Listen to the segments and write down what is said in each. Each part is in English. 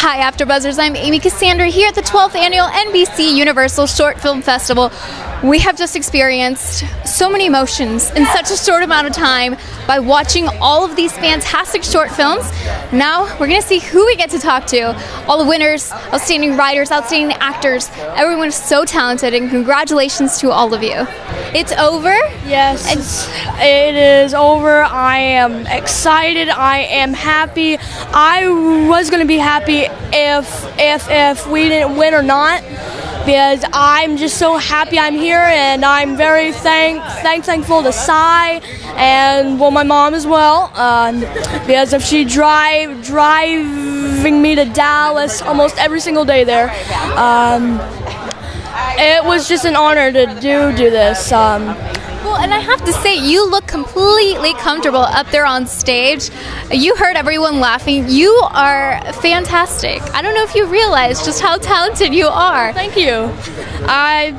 Hi, AfterBuzzers. I'm Amy Cassandra here at the 12th annual NBC Universal Short Film Festival. We have just experienced so many emotions in such a short amount of time by watching all of these fantastic short films. Now we're going to see who we get to talk to. All the winners, outstanding writers, outstanding actors. Everyone is so talented, and congratulations to all of you. It's over. Yes, it is over. I am excited. I am happy. I was going to be happy if if if we didn't win or not because I'm just so happy I'm here and I'm very thank, thank thankful to Cy and well my mom as well um, because if she drive driving me to Dallas almost every single day there. Um, it was just an honor to do do this. Um, Well, and I have to say, you look completely comfortable up there on stage. You heard everyone laughing. You are fantastic. I don't know if you realize just how talented you are. thank you. I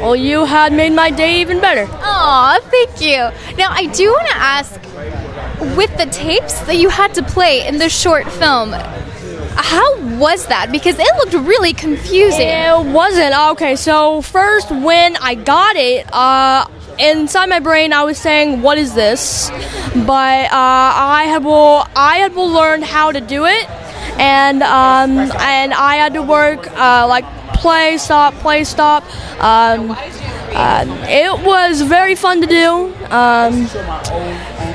well, you had made my day even better. Aw, thank you. Now, I do want to ask with the tapes that you had to play in the short film, how was that? Because it looked really confusing. It wasn't okay. So first, when I got it, uh, inside my brain, I was saying, "What is this?" But uh, I had well, I had to learn how to do it, and um, and I had to work uh, like play, stop, play, stop. Um, uh, it was very fun to do. Um,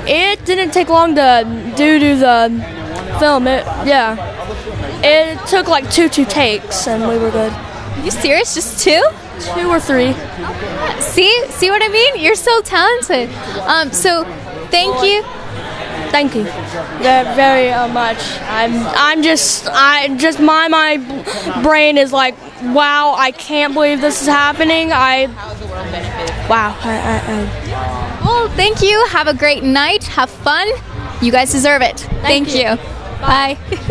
it didn't take long to do to the film. It yeah. It took like two two takes and we were good. Are you serious? Just two? Two or three. See, see what I mean? You're so talented. Um, so, thank you. Thank you very, very uh, much. I'm I'm just I just my my brain is like wow I can't believe this is happening. I wow. I, I, I. Well, thank you. Have a great night. Have fun. You guys deserve it. Thank, you. you. Bye.